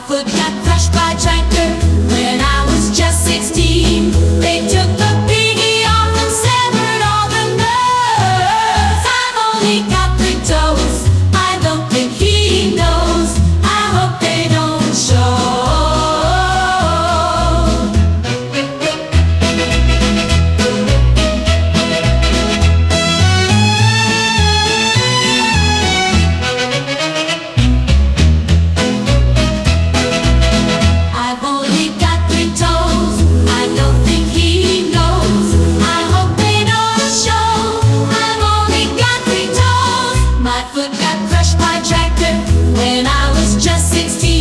foot got crushed by giant curves. But got crushed by tractor when I was just 16.